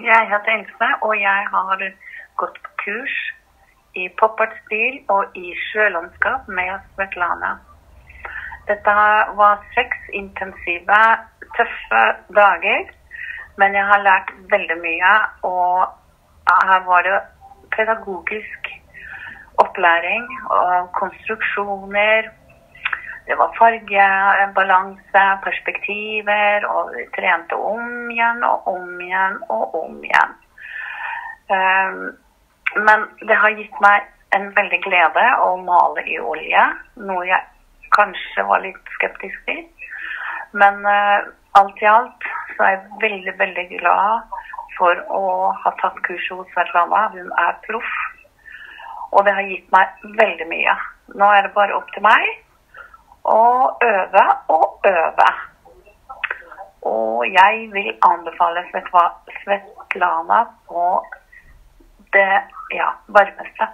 Jeg heter Else, og jeg har gått på kurs i pop-art-stil og i sjølandskap med Svetlana. Dette var seks intensive, tøffe dager, men jeg har lært veldig mye. Og her var det pedagogisk opplæring og konstruksjoner. Det var farge, balanse, perspektiver, og vi trente om igjen og om igjen og om igjen. Um, men det har gitt meg en veldig glede å male i olje, noe jeg kanskje var litt skeptisk til. Men uh, alt i alt så er jeg veldig, veldig glad for å ha tatt kurset hos Svetlana. Hun er proff. Og det har gitt meg veldig mye. Nå er det bare opp til meg å øve og øve. Og jeg vil anbefale Svetlana på det ja, varmeste.